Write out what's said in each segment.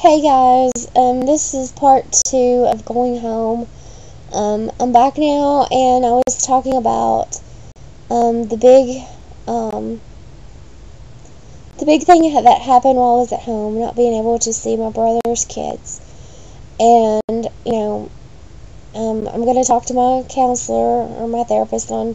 Hey guys, um, this is part two of going home. Um, I'm back now, and I was talking about um, the big, um, the big thing that happened while I was at home, not being able to see my brother's kids. And you know, um, I'm going to talk to my counselor or my therapist on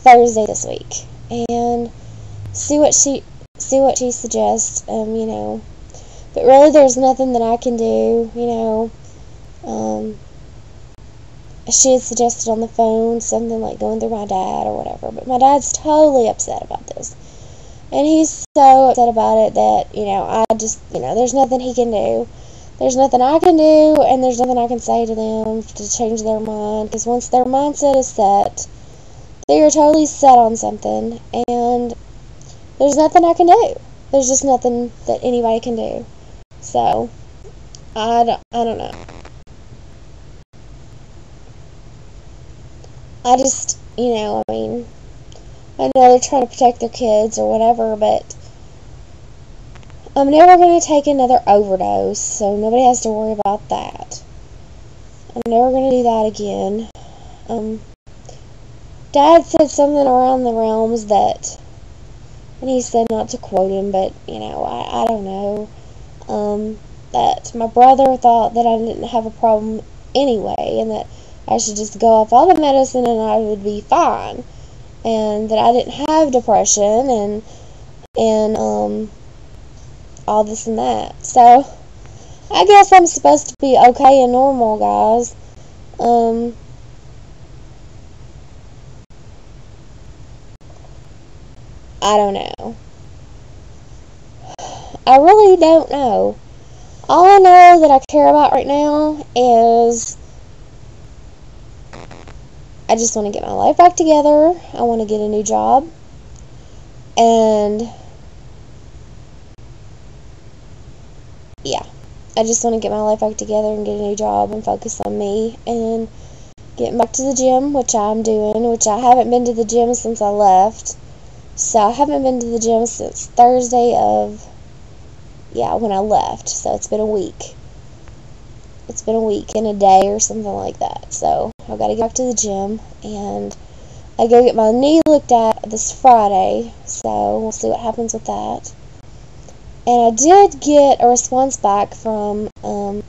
Thursday this week, and see what she see what she suggests. Um, you know but really, there's nothing that I can do, you know. Um, she had suggested on the phone something like going through my dad or whatever, but my dad's totally upset about this. And he's so upset about it that, you know, I just, you know, there's nothing he can do. There's nothing I can do, and there's nothing I can say to them to change their mind, because once their mindset is set, they are totally set on something, and there's nothing I can do. There's just nothing that anybody can do. So, I don't, I don't know. I just, you know, I mean, I know they're trying to protect their kids or whatever, but I'm never going to take another overdose, so nobody has to worry about that. I'm never going to do that again. Um, Dad said something around the realms that, and he said not to quote him, but, you know, I, I don't know um, that my brother thought that I didn't have a problem anyway, and that I should just go off all the medicine and I would be fine, and that I didn't have depression and and um, all this and that. So I guess I'm supposed to be okay and normal, guys. Um, I don't know. I really don't know. All I know that I care about right now is I just want to get my life back together. I want to get a new job. And yeah, I just want to get my life back together and get a new job and focus on me and getting back to the gym, which I'm doing, which I haven't been to the gym since I left. So I haven't been to the gym since Thursday of yeah, when I left. So it's been a week. It's been a week and a day or something like that. So I've got to go back to the gym and I go get my knee looked at this Friday. So we'll see what happens with that. And I did get a response back from, um,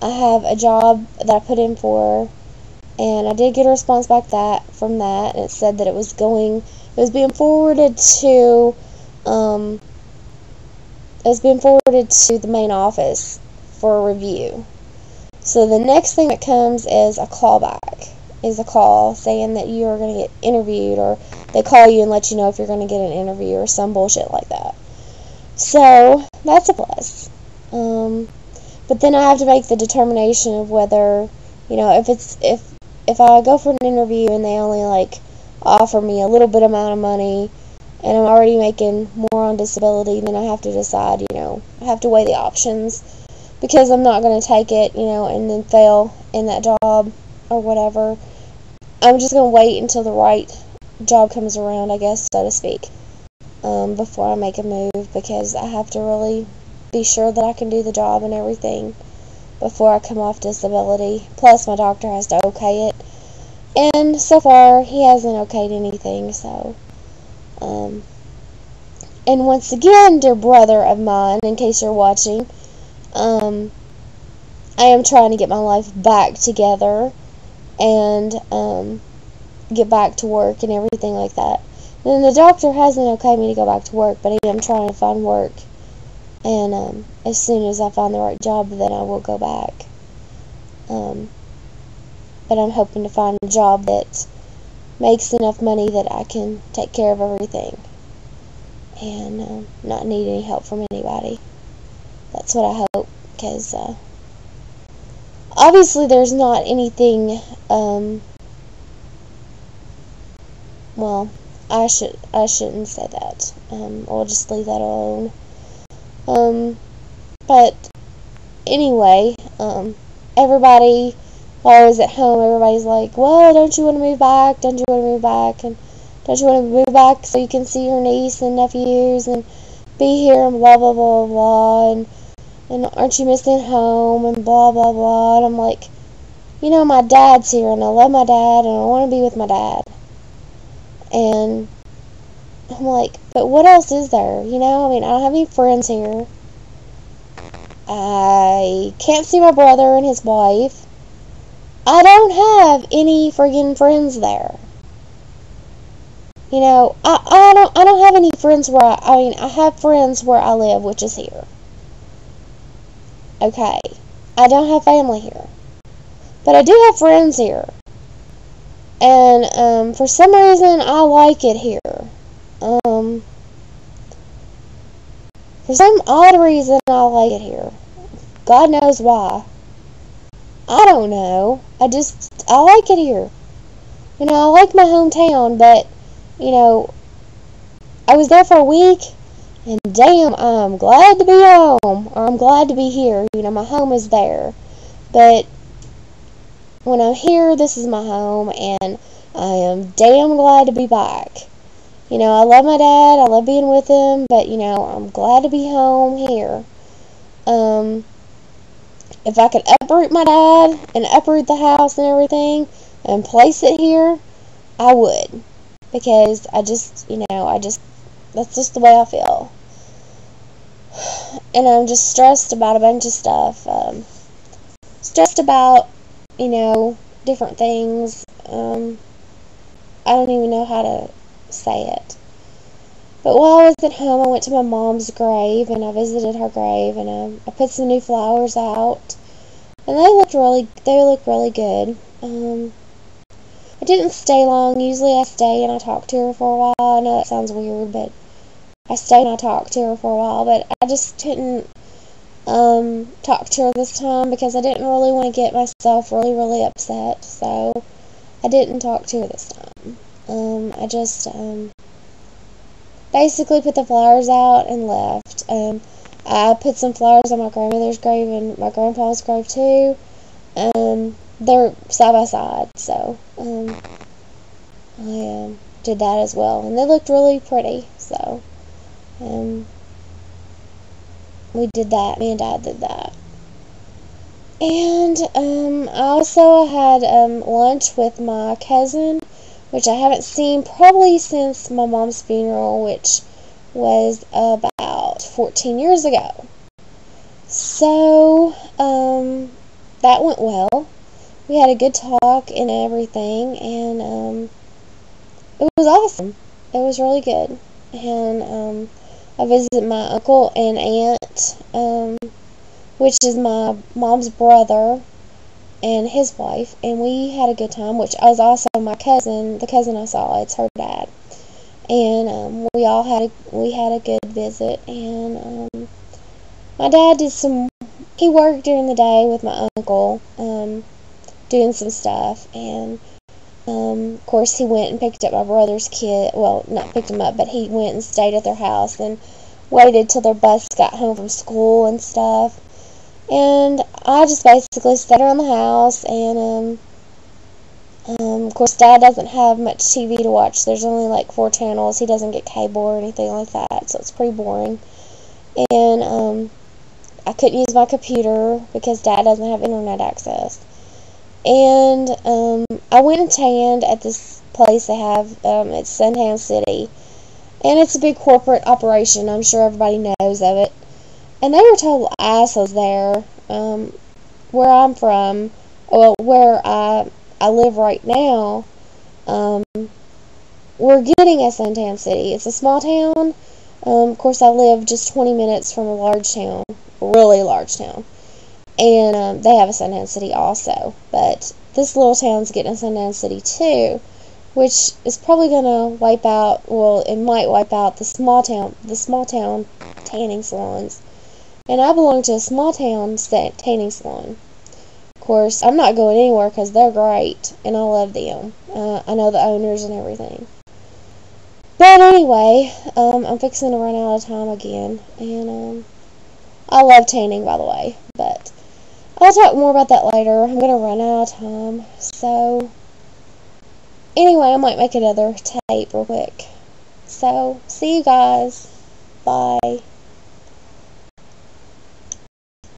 I have a job that I put in for, and I did get a response back that from that, and it said that it was going, it was being forwarded to, um, has been forwarded to the main office for review. So the next thing that comes is a callback, is a call saying that you are going to get interviewed, or they call you and let you know if you're going to get an interview or some bullshit like that. So that's a plus. Um, but then I have to make the determination of whether, you know, if it's if if I go for an interview and they only like offer me a little bit amount of money and I'm already making more on disability, then I have to decide, you know, I have to weigh the options because I'm not going to take it, you know, and then fail in that job or whatever. I'm just going to wait until the right job comes around, I guess, so to speak, um, before I make a move because I have to really be sure that I can do the job and everything before I come off disability. Plus, my doctor has to okay it. And so far, he hasn't okayed anything, so um, and once again, dear brother of mine, in case you're watching, um, I am trying to get my life back together and um, get back to work and everything like that. And the doctor hasn't okayed me to go back to work, but I am trying to find work. And um, as soon as I find the right job, then I will go back. Um, but I'm hoping to find a job that makes enough money that I can take care of everything and uh, not need any help from anybody. That's what I hope because uh, obviously there's not anything. Um, well, I should I shouldn't say that. Um, I'll just leave that alone. Um, but anyway, um, everybody while I was at home, everybody's like, well, don't you want to move back? Don't you want to move back? And don't you want to move back so you can see your niece and nephews and be here and blah, blah, blah, blah. And and aren't you missing home and blah blah blah and I'm like you know my dad's here and I love my dad and I want to be with my dad and I'm like but what else is there you know I mean I don't have any friends here I can't see my brother and his wife I don't have any friggin' friends there you know, I, I don't I don't have any friends where I, I mean I have friends where I live, which is here. Okay. I don't have family here. But I do have friends here. And um, for some reason I like it here. Um, for some odd reason I like it here. God knows why. I don't know. I just I like it here. You know, I like my hometown, but you know, I was there for a week, and damn, I'm glad to be home, or I'm glad to be here. You know, my home is there. But when I'm here, this is my home, and I am damn glad to be back. You know, I love my dad, I love being with him, but, you know, I'm glad to be home here. Um, if I could uproot my dad and uproot the house and everything and place it here, I would because I just, you know, I just, that's just the way I feel. And I'm just stressed about a bunch of stuff. Um, stressed about, you know, different things. Um, I don't even know how to say it. But while I was at home, I went to my mom's grave and I visited her grave and um, I put some new flowers out. And they looked really, they look really good. Um, I didn't stay long. Usually I stay and I talk to her for a while. I know that sounds weird, but I stayed and I talked to her for a while. But I just didn't um, talk to her this time because I didn't really want to get myself really, really upset. So I didn't talk to her this time. Um, I just um, basically put the flowers out and left. Um, I put some flowers on my grandmother's grave and my grandpa's grave too. Um, they're side by side, so um, I um, did that as well, and they looked really pretty. So um, we did that. Me and Dad did that, and um, I also had um, lunch with my cousin, which I haven't seen probably since my mom's funeral, which was about 14 years ago. So um, that went well we had a good talk and everything, and um, it was awesome. It was really good. And um, I visited my uncle and aunt, um, which is my mom's brother and his wife, and we had a good time, which was also my cousin, the cousin I saw, it's her dad. And um, we all had a, we had a good visit, and um, my dad did some, he worked during the day with my uncle, um, doing some stuff, and um, of course he went and picked up my brother's kid. Well, not picked him up, but he went and stayed at their house and waited till their bus got home from school and stuff. And I just basically stayed around the house, and um, um, of course, Dad doesn't have much TV to watch. There's only like four channels. He doesn't get cable or anything like that, so it's pretty boring. And um, I couldn't use my computer because Dad doesn't have internet access. And um, I went and tanned at this place they have. Um, it's Suntan City. And it's a big corporate operation. I'm sure everybody knows of it. And they were total assholes there. Um, where I'm from, well, where I, I live right now, um, we're getting a Suntan City. It's a small town. Um, of course, I live just 20 minutes from a large town, really large town and um, they have a Suntan City also. But this little town's getting a Suntan City too, which is probably gonna wipe out. Well, it might wipe out the small town, the small town tanning salons. And I belong to a small town tanning salon. Of course, I'm not going anywhere because they're great and I love them. Uh, I know the owners and everything. But anyway, um, I'm fixing to run out of time again, and um, I love tanning, by the way. But I'll talk more about that later. I'm going to run out of time. So, anyway, I might make another tape real quick. So, see you guys. Bye.